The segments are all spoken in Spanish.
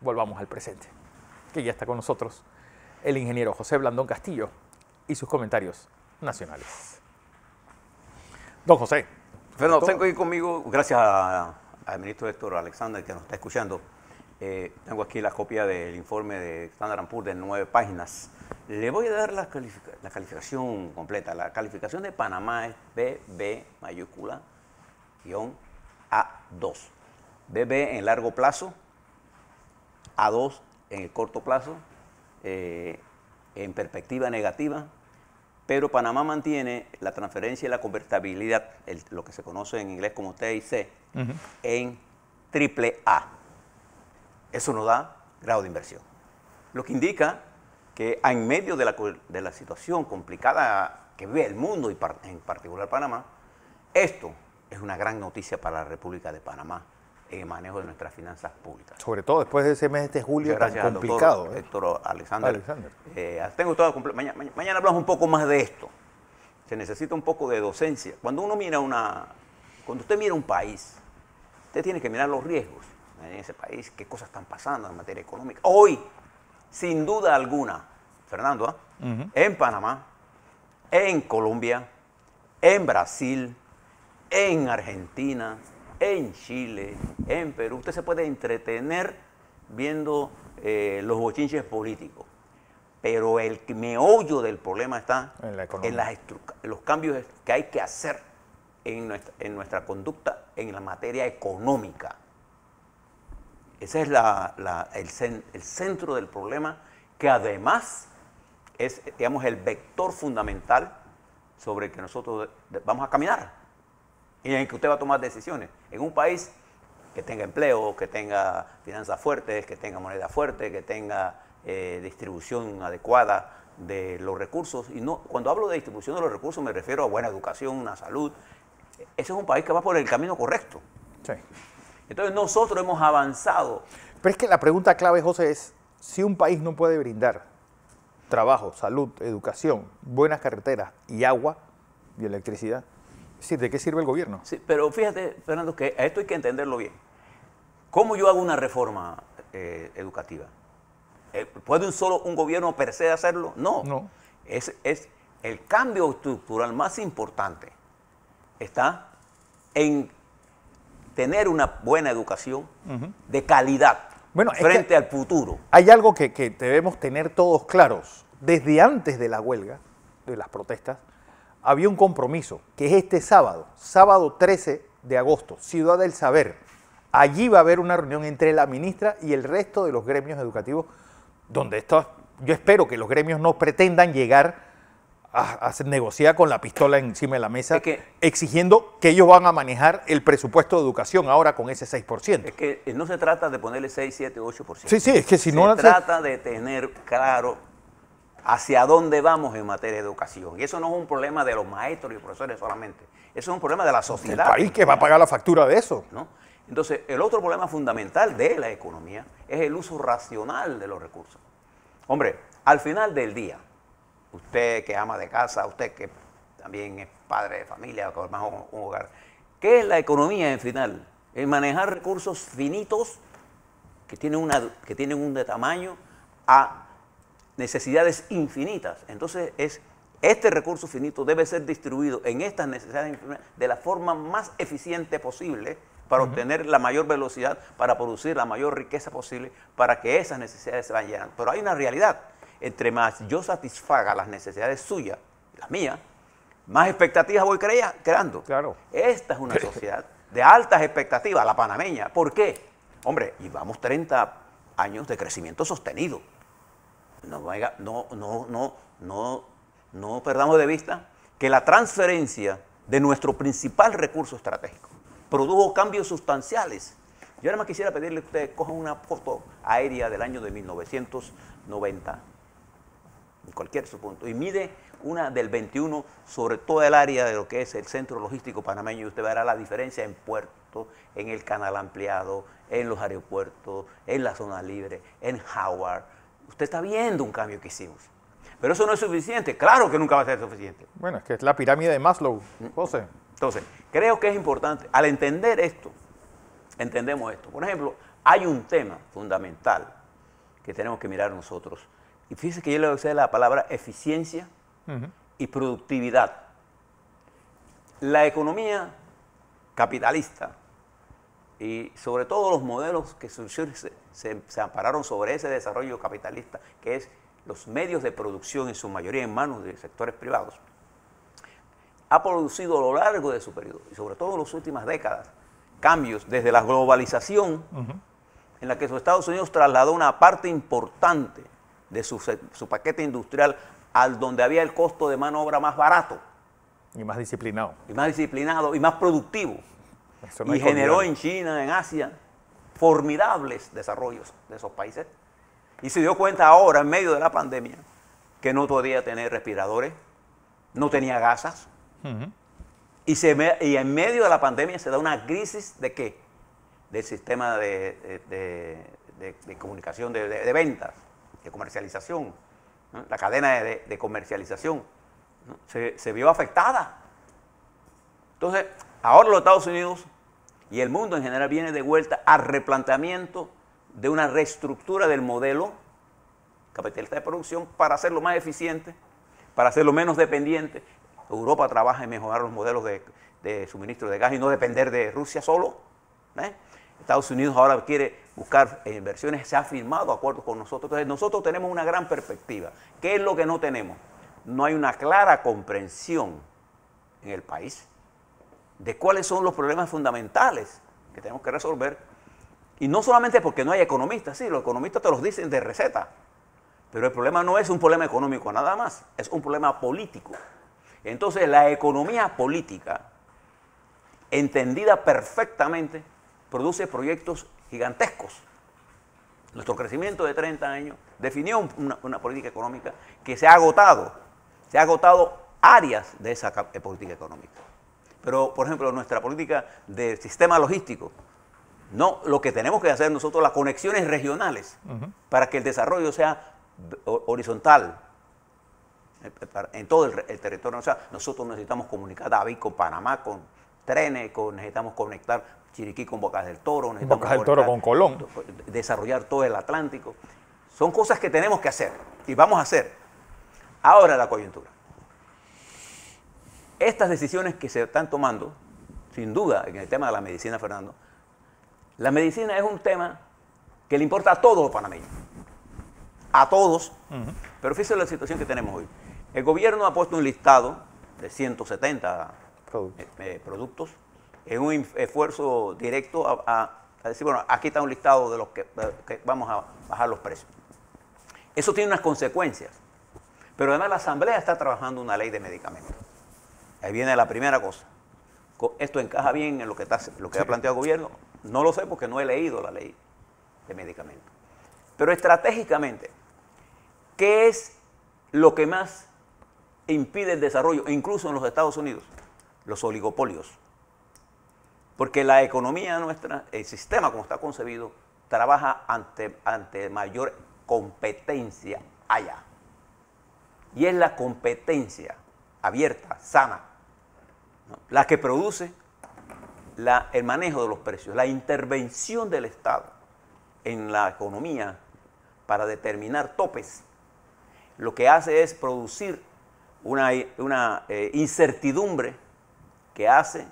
volvamos al presente, que ya está con nosotros el ingeniero José Blandón Castillo y sus comentarios nacionales. Don José. Fernando, tengo aquí conmigo, gracias al ministro Héctor Alexander que nos está escuchando. Eh, tengo aquí la copia del informe de Standard Poor's de nueve páginas. Le voy a dar la, la, calificación completa. La calificación de Panamá es BB mayúscula guion A2. BB en largo plazo, A2 en el corto plazo, eh, en perspectiva negativa, pero Panamá mantiene la transferencia y la convertibilidad, lo que se conoce en inglés como TIC, en triple A. Eso nos da grado de inversión. Lo que indica que en medio de la, de la situación complicada que vive el mundo y en particular Panamá, esto es una gran noticia para la República de Panamá en el manejo de nuestras finanzas públicas. Sobre todo después de ese mes de julio tan complicado. Doctor, ¿eh? Héctor Alexander. Eh, tengo todo, mañana, mañana hablamos un poco más de esto. Se necesita un poco de docencia. Cuando uno mira una, cuando usted mira un país, usted tiene que mirar los riesgos en ese país, qué cosas están pasando en materia económica. Hoy, sin duda alguna, Fernando, ¿ah? en Panamá, en Colombia, en Brasil, en Argentina, en Chile, en Perú. Usted se puede entretener viendo eh, los bochinches políticos, pero el meollo del problema está en, los cambios que hay que hacer en nuestra, conducta en la materia económica. Ese es el, el centro del problema que además es, digamos, el vector fundamental sobre el que nosotros vamos a caminar y en el que usted va a tomar decisiones. En un país que tenga empleo, que tenga finanzas fuertes, que tenga moneda fuerte, que tenga eh, distribución adecuada de los recursos. Y no, cuando hablo de distribución de los recursos me refiero a buena educación, una salud. Ese es un país que va por el camino correcto. Sí. Entonces nosotros hemos avanzado. Pero es que la pregunta clave, José, es si un país no puede brindar trabajo, salud, educación, buenas carreteras y agua y electricidad, Sí, ¿de qué sirve el gobierno? Sí, pero fíjate, Fernando, que esto hay que entenderlo bien. ¿Cómo yo hago una reforma eh, educativa? Eh, ¿Puede un solo un gobierno per se hacerlo? No. no. Es, es el cambio estructural más importante. Está en tener una buena educación de calidad bueno, frente al futuro. Hay algo que, que debemos tener todos claros. Desde antes de la huelga, de las protestas, había un compromiso, que es este sábado, sábado 13 de agosto, Ciudad del Saber. Allí va a haber una reunión entre la ministra y el resto de los gremios educativos, donde esto, yo espero que los gremios no pretendan llegar a, negociar con la pistola encima de la mesa, exigiendo que ellos van a manejar el presupuesto de educación ahora con ese 6%. Es que no se trata de ponerle 6, 7, 8%. Sí, sí, es que si no... Se trata de tener claro hacia dónde vamos en materia de educación. Y eso no es un problema de los maestros y profesores solamente, eso es un problema de la sociedad. El país que va a pagar la factura de eso. ¿no? Entonces, el otro problema fundamental de la economía es el uso racional de los recursos. Hombre, al final del día, usted que ama de casa, usted que también es padre de familia, que más un, un hogar, ¿qué es la economía en final? Es manejar recursos finitos que tienen, una, que tienen un de tamaño a necesidades infinitas. Entonces, es, este recurso finito debe ser distribuido en estas necesidades infinitas de la forma más eficiente posible para obtener la mayor velocidad, para producir la mayor riqueza posible, para que esas necesidades se vayan llenando. Pero hay una realidad. Entre más yo satisfaga las necesidades suyas, las mías, más expectativas voy creando. Claro. Esta es una sociedad de altas expectativas, la panameña. ¿Por qué? Hombre, llevamos 30 años de crecimiento sostenido no, no, no, no, no, no perdamos de vista que la transferencia de nuestro principal recurso estratégico produjo cambios sustanciales. Yo nada más quisiera pedirle que ustedes cojan una foto aérea del año de 1990, en cualquier su punto, y mide una del 21 sobre toda el área de lo que es el centro logístico panameño y usted verá la diferencia en puertos, en el canal ampliado, en los aeropuertos, en la zona libre, en Howard, Usted está viendo un cambio que hicimos. Pero eso no es suficiente. Claro que nunca va a ser suficiente. Bueno, es que es la pirámide de Maslow, José. Entonces, creo que es importante, al entender esto, entendemos esto. Por ejemplo, hay un tema fundamental que tenemos que mirar nosotros. Y fíjese que yo le usé la palabra eficiencia y productividad. La economía capitalista y sobre todo los modelos que se, se, ampararon sobre ese desarrollo capitalista, que es los medios de producción en su mayoría en manos de sectores privados, ha producido a lo largo de su periodo, y sobre todo en las últimas décadas, cambios desde la globalización, en la que los Estados Unidos trasladó una parte importante de su, su, paquete industrial al donde había el costo de mano de obra más barato. Y más disciplinado. Y más disciplinado y más productivo y generó en China, en Asia, formidables desarrollos de esos países. Y se dio cuenta ahora, en medio de la pandemia, que no podía tener respiradores, no tenía gasas. y, se y en medio de la pandemia se da una crisis de qué? Del sistema de, comunicación, de, ventas, de comercialización. La cadena de, comercialización se, se vio afectada. Entonces, Ahora los Estados Unidos y el mundo en general viene de vuelta al replanteamiento de una reestructura del modelo capitalista de producción para hacerlo más eficiente, para hacerlo menos dependiente. Europa trabaja en mejorar los modelos de, suministro de gas y no depender de Rusia solo. ¿eh? Estados Unidos ahora quiere buscar inversiones, se ha firmado acuerdos con nosotros. Entonces nosotros tenemos una gran perspectiva. ¿Qué es lo que no tenemos? No hay una clara comprensión en el país de cuáles son los problemas fundamentales que tenemos que resolver. Y no solamente porque no hay economistas, sí, los economistas te los dicen de receta, pero el problema no es un problema económico nada más, es un problema político. Entonces la economía política, entendida perfectamente, produce proyectos gigantescos. Nuestro crecimiento de 30 años definió una, política económica que se ha agotado, se ha agotado áreas de esa política económica. Pero, por ejemplo, nuestra política de sistema logístico, no, lo que tenemos que hacer nosotros, las conexiones regionales, para que el desarrollo sea horizontal eh, en todo el, territorio. O sea, nosotros necesitamos comunicar David con Panamá, con trenes, necesitamos conectar Chiriquí con Bocas del Toro, necesitamos Bocas del Toro con Colón. Desarrollar todo el Atlántico. Son cosas que tenemos que hacer y vamos a hacer. Ahora la coyuntura estas decisiones que se están tomando, sin duda, en el tema de la medicina, Fernando, la medicina es un tema que le importa a todos los panameños. A todos. Pero fíjese la situación que tenemos hoy. El gobierno ha puesto un listado de 170 eh, eh, productos en un esfuerzo directo a, decir, bueno, aquí está un listado de los que, que vamos a bajar los precios. Eso tiene unas consecuencias. Pero además la Asamblea está trabajando una ley de medicamentos. Ahí viene la primera cosa. ¿Esto encaja bien en lo que, está, lo que ha planteado el gobierno? No lo sé porque no he leído la ley de medicamentos. Pero estratégicamente, ¿qué es lo que más impide el desarrollo, incluso en los Estados Unidos? Los oligopolios. Porque la economía nuestra, el sistema como está concebido, trabaja ante, ante mayor competencia allá. Y es la competencia abierta, sana, la que produce el manejo de los precios, la intervención del Estado en la economía para determinar topes, lo que hace es producir una, eh, incertidumbre que hace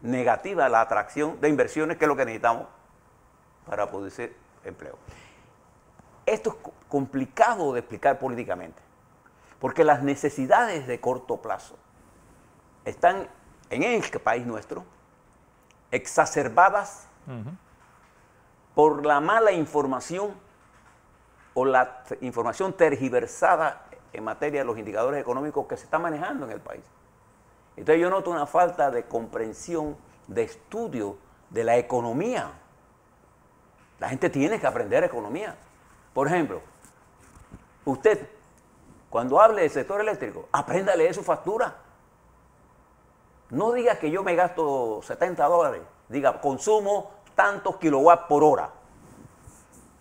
negativa la atracción de inversiones, que es lo que necesitamos para producir empleo. Esto es complicado de explicar políticamente, porque las necesidades de corto plazo están en este país nuestro exacerbadas por la mala información o la información tergiversada en materia de los indicadores económicos que se están manejando en el país. Entonces yo noto una falta de comprensión, de estudio de la economía. La gente tiene que aprender economía. Por ejemplo, usted, cuando hable del sector eléctrico, aprenda a leer su factura. No diga que yo me gasto 70 dólares, diga consumo tantos kilowatts por hora.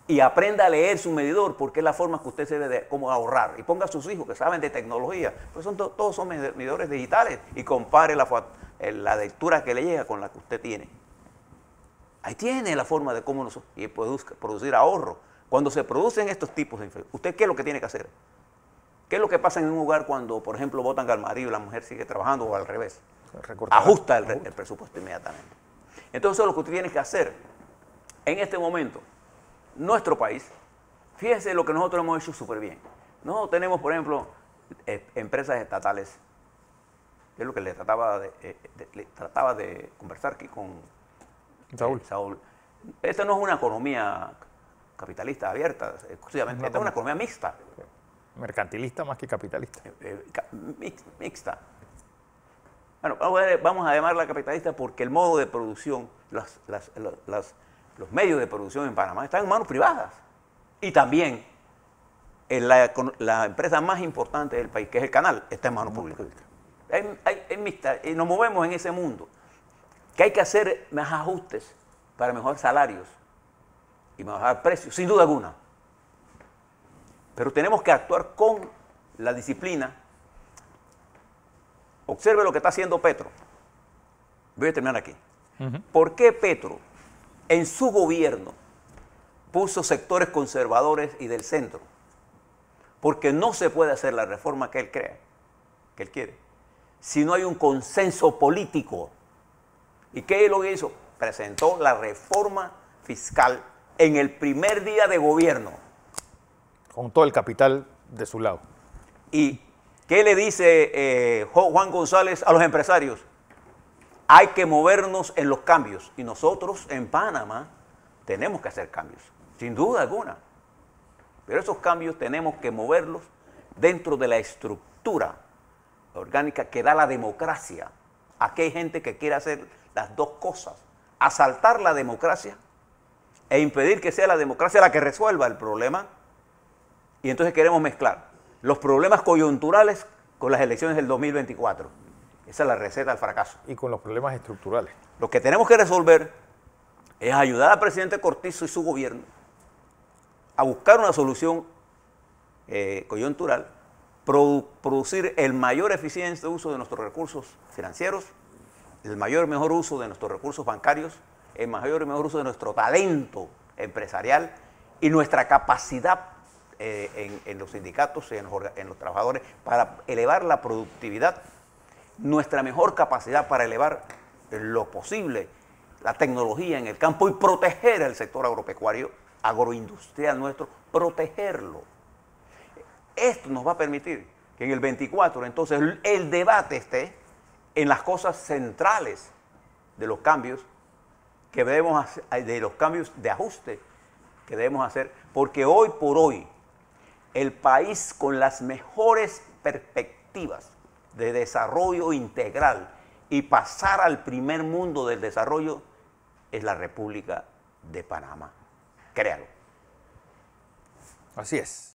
Y aprenda a leer su medidor porque es la forma que usted se debe cómo ahorrar. Y ponga a sus hijos que saben de tecnología, pues son todos son medidores digitales y compare la, la lectura que le llega con la que usted tiene. Ahí tiene la forma de cómo nos, y producir ahorro. Cuando se producen estos tipos de ¿usted qué es lo que tiene que hacer? ¿Qué es lo que pasa en un hogar cuando, por ejemplo, votan al marido y la mujer sigue trabajando o al revés? Ajusta el, el, presupuesto inmediatamente. Entonces, lo que usted tiene que hacer en este momento. Nuestro país, fíjese lo que nosotros hemos hecho súper bien. Nosotros tenemos, por ejemplo, eh, empresas estatales. Es lo que le trataba de, eh, trataba de conversar aquí con eh, Saúl. Esta no es una economía capitalista abierta, exclusivamente. Esta es una economía mixta. Mercantilista más que capitalista. mixta. Bueno, vamos a llamarla capitalista porque el modo de producción, los medios de producción en Panamá están en manos privadas. Y también la, la, empresa más importante del país, que es el canal, está en manos públicas. Es mixta y nos movemos en ese mundo. Que hay que hacer más ajustes para mejorar salarios y mejorar precios, sin duda alguna. Pero tenemos que actuar con la disciplina. Observe lo que está haciendo Petro. Voy a terminar aquí. ¿Por qué Petro en su gobierno puso sectores conservadores y del centro? Porque no se puede hacer la reforma que él crea, que él quiere, si no hay un consenso político. ¿Y qué es lo que hizo? Presentó la reforma fiscal en el primer día de gobierno. Con todo el capital de su lado. ¿Y qué le dice eh, Juan González a los empresarios? Hay que movernos en los cambios. Y nosotros en Panamá tenemos que hacer cambios, sin duda alguna. Pero esos cambios tenemos que moverlos dentro de la estructura orgánica que da la democracia. Aquí hay gente que quiere hacer las dos cosas. Asaltar la democracia e impedir que sea la democracia la que resuelva el problema. Y entonces queremos mezclar los problemas coyunturales con las elecciones del 2024. Esa es la receta del fracaso. Y con los problemas estructurales. Lo que tenemos que resolver es ayudar al presidente Cortizo y su gobierno a buscar una solución eh, coyuntural, producir el mayor eficiente uso de nuestros recursos financieros, el mayor y mejor uso de nuestros recursos bancarios, el mayor y mejor uso de nuestro talento empresarial y nuestra capacidad eh, en, los sindicatos y en los, trabajadores para elevar la productividad, nuestra mejor capacidad para elevar lo posible la tecnología en el campo y proteger el sector agropecuario, agroindustrial nuestro, protegerlo. Esto nos va a permitir que en el 24 entonces el debate esté en las cosas centrales de los cambios que debemos hacer, de los cambios de ajuste que debemos hacer, porque hoy por hoy el país con las mejores perspectivas de desarrollo integral y pasar al primer mundo del desarrollo es la República de Panamá. Créalo. Así es.